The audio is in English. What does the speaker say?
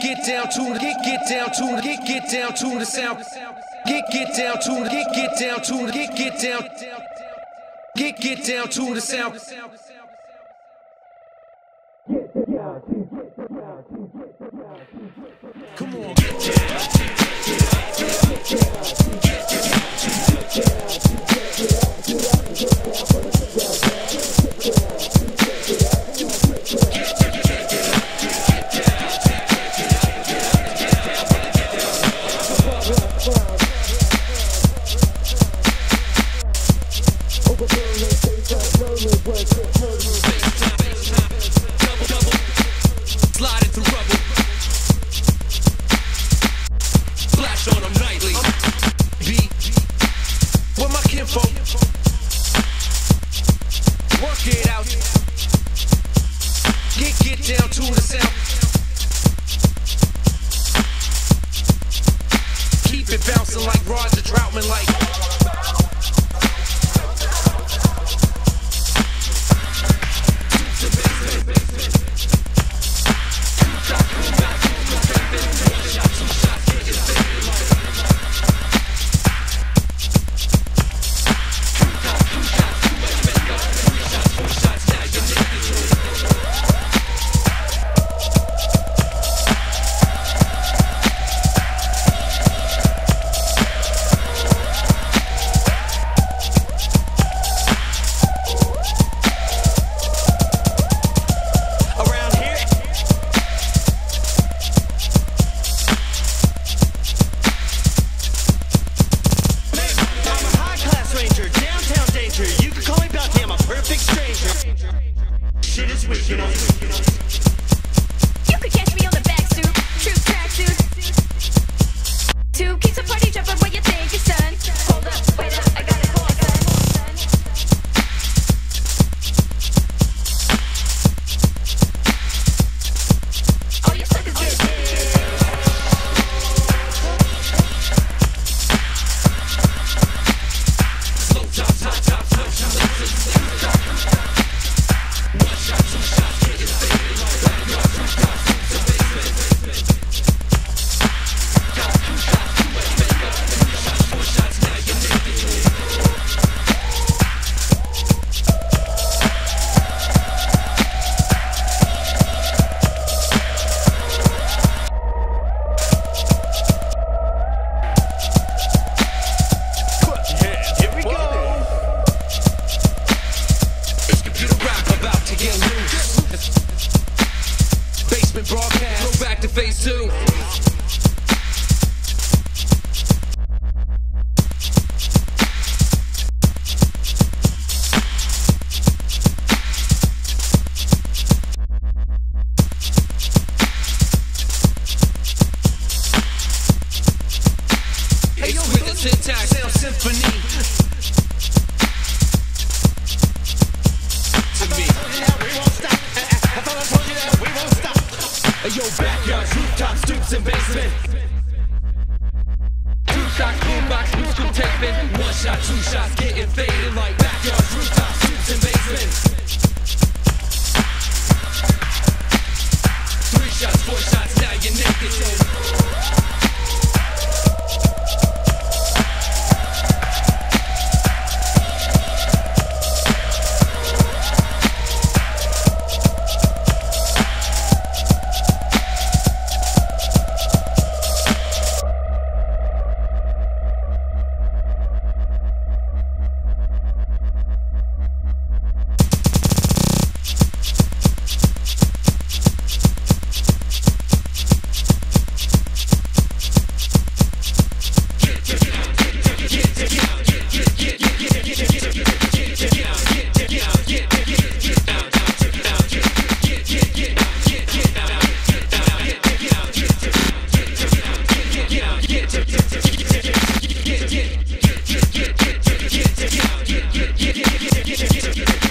get get down to the get get down to the get get down to the sound. Get get down to the get get down to the get get down. Get get down to the sound. Come on. Troutman, like. します。Back to phase with the syntax, sound symphony. Yo, backyards, rooftops, stoops, and basement. Two shots, boombox, new school taping. One shot, two shots, get, yeah, get, yeah, get, yeah, get, get,